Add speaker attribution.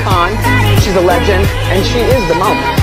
Speaker 1: icon. She's a legend, and she is the moment.